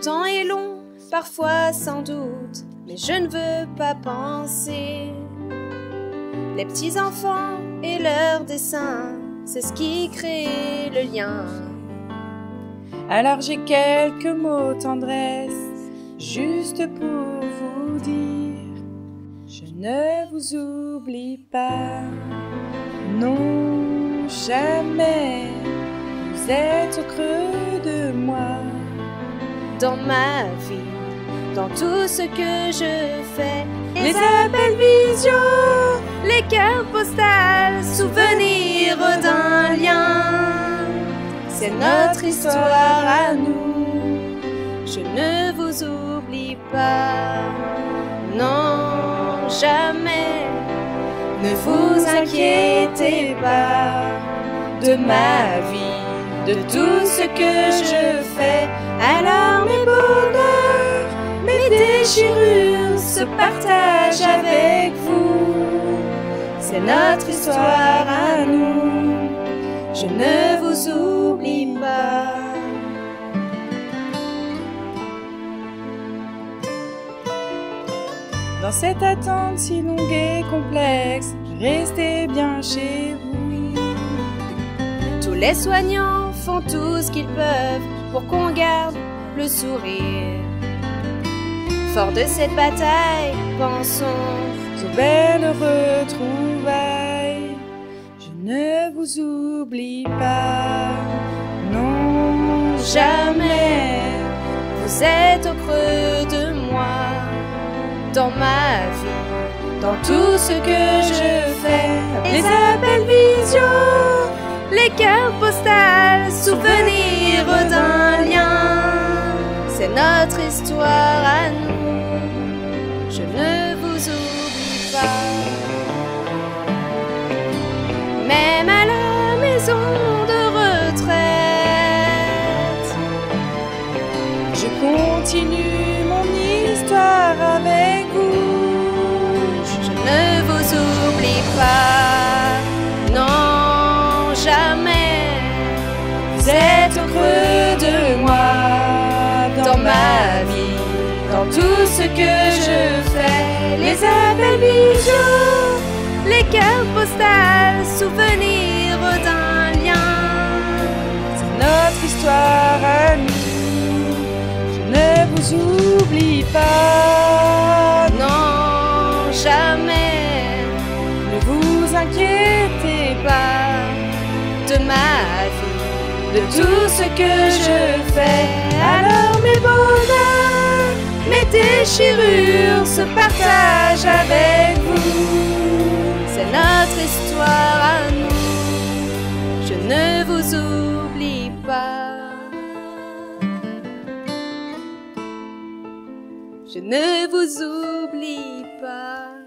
temps est long, parfois sans doute, mais je ne veux pas penser. Les petits enfants et leurs dessins, c'est ce qui crée le lien. Alors j'ai quelques mots tendresse, juste pour vous dire, je ne vous oublie pas, non jamais, vous êtes au creux de moi. Dans ma vie, dans tout ce que je fais, les appels visio, les cœurs postales, souvenirs d'un lien. C'est notre histoire à nous. Je ne vous oublie pas. Non, jamais. Ne vous inquiétez pas de ma vie, de tout ce que je fais. Alors mes bonheurs, mes déchirures se partagent avec vous. C'est notre histoire à nous. Je ne vous oublie pas. Dans cette attente si longue et complexe, restez bien chez vous. Tous les soignants tout ce qu'ils peuvent pour qu'on garde le sourire. Fort de cette bataille, pensons aux belles retrouvailles. Je ne vous oublie pas, non, jamais. Vous êtes au creux de moi, dans ma vie, dans tout ce que je fais. Les appels visio, les cœurs postales, souvenirs d'un lien. C'est notre histoire à nous. Tout ce que je fais, les appels visio, les cœurs postales, souvenirs d'un lien. C'est notre histoire à nous. Je ne vous oublie pas, Non, jamais, ne vous inquiétez pas de ma vie, de tout ce que je fais. Mes déchirures se partagent avec vous. C'est notre histoire à nous. Je ne vous oublie pas. Je ne vous oublie pas.